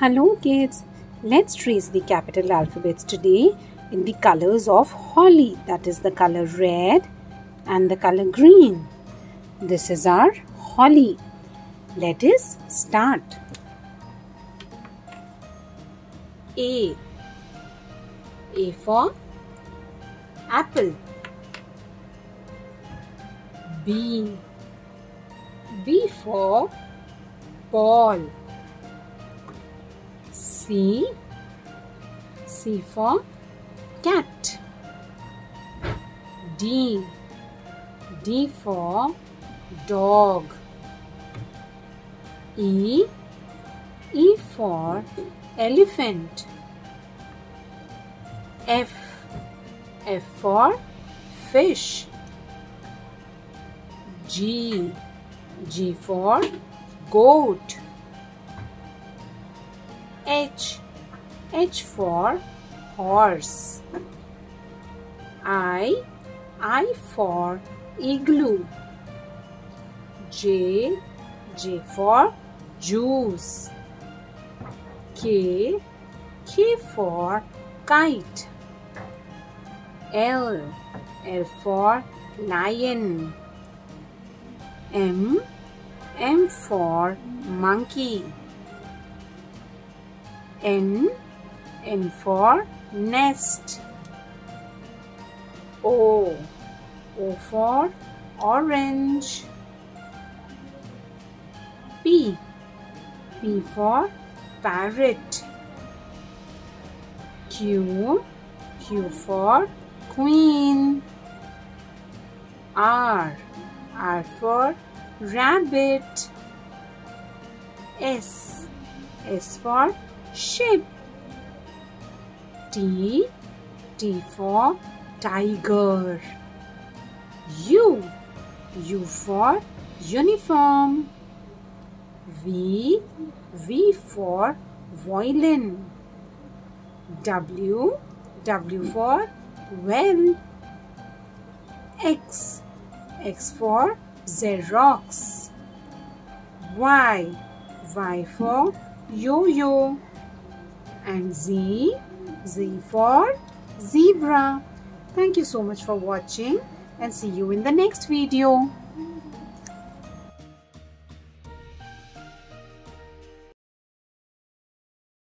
Hello kids, let's trace the capital alphabets today in the colors of holly that is the color red and the color green. This is our holly. Let us start. A A for apple B B for ball C. C for cat. D. D for dog. E. E for elephant. F. F for fish. G. G for goat H. H for horse. I. I for igloo. J. J for juice. K. K for kite. L. L for lion. M. M for monkey N N for nest. O O for orange. P P for parrot. Q Q for queen. R R for rabbit. S S for ship T. T for tiger. U. U for uniform. V. V for violin. W. W for well. X. X for Xerox. Y. Y for yo-yo and Z Z for zebra. Thank you so much for watching and see you in the next video.